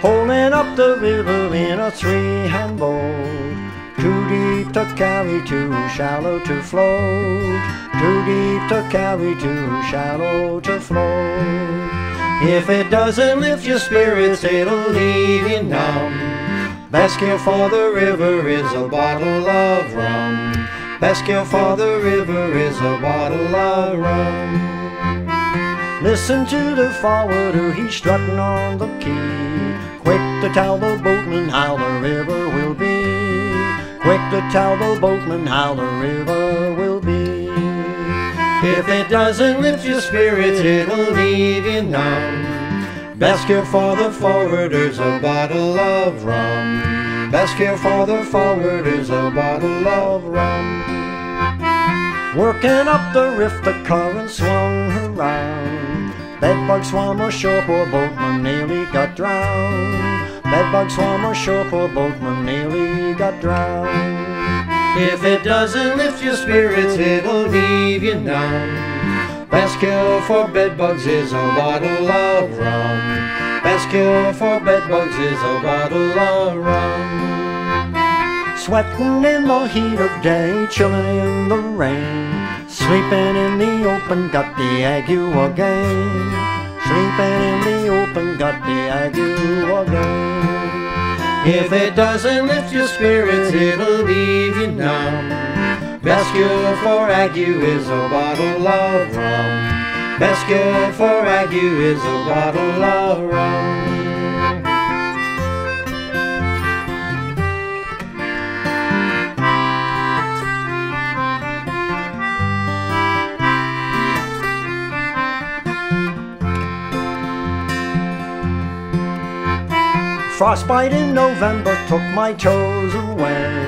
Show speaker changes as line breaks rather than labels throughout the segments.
Pulling up the river in a three-hand boat. Too deep to carry, too shallow to float. Too deep to carry, too shallow to float. If it doesn't lift your spirits, it'll leave you numb. Best cure for the river is a bottle of rum. Best cure for the river is a bottle of rum. Listen to the forwarder, he's strutting on the quay. Quick to tell the boatman how the river will be. Quick to tell the boatman how the river will be. If it doesn't lift your spirits, it'll leave you numb. Best cure for the forwarder's a bottle of rum. Best cure for the forward is a bottle of rum. Working up the rift, the current swung around. Bedbug swam ashore, poor boatman nearly got drowned. Bedbug swam ashore, poor boatman nearly got drowned. If it doesn't lift your spirits, it'll leave you numb. Best cure for bedbugs is a bottle of rum. Best cure for bedbugs is a bottle of rum. Sweating in the heat of day, chilling in the rain. Sleeping in the open, got the ague again. Sleeping in the open, got the ague again. If it doesn't lift your spirits, it'll leave you numb. Best cure for ague is a bottle of rum. Best cure for ague is a bottle of rum. Frostbite in November took my toes away.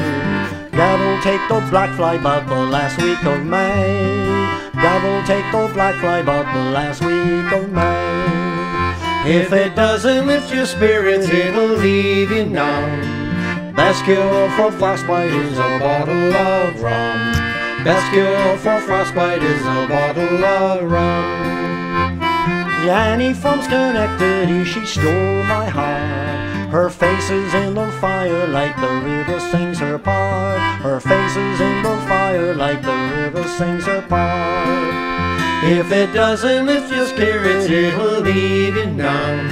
That'll take the black fly about the last week of May. God take the black fly about the last week of May. If it doesn't lift your spirits, it'll leave you numb. Best cure for frostbite is a bottle of rum. Best cure for frostbite is a bottle of rum. Yanny from Schenectady, she stole my heart. Her face is in the fire like the river sings her part. Her face is in the fire like the river sings her part. If it doesn't lift your spirits, it'll leave you numb.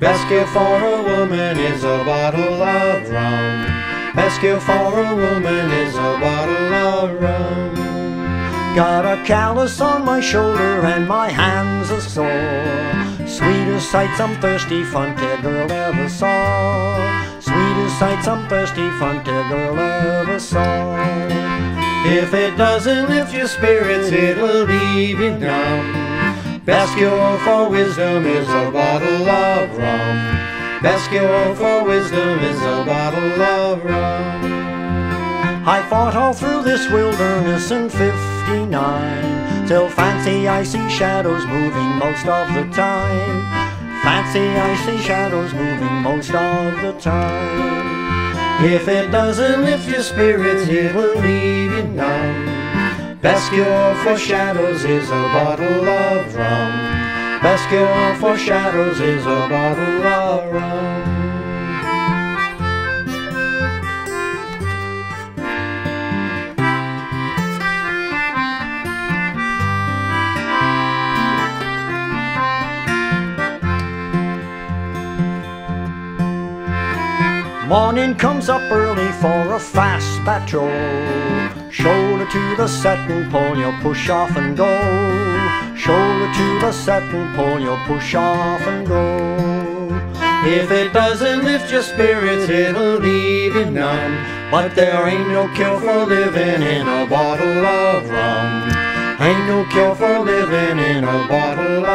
Best cure for a woman is a bottle of rum. Best cure for a woman is a bottle of rum. Got a callus on my shoulder and my hands are sore. Sweetest sight some thirsty frontier girl ever saw. Sweetest sight some thirsty frontier girl ever saw. If it doesn't lift your spirits, it'll leave you numb. Best cure for wisdom is a bottle of rum. Best cure for wisdom is a bottle of rum. I fought all through this wilderness in 59 Till fancy I see shadows moving most of the time. Fancy I see shadows moving most of the time. If it doesn't lift your spirits, it will leave you numb. Best cure for shadows is a bottle of rum. Best cure for shadows is a bottle of rum Morning comes up early for a fast patrol. Shoulder to the setting pole, you'll push off and go. Shoulder to the setting pole, you'll push off and go. If it doesn't lift your spirits, it'll leave you numb. But there ain't no cure for living in a bottle of rum. Ain't no cure for living in a bottle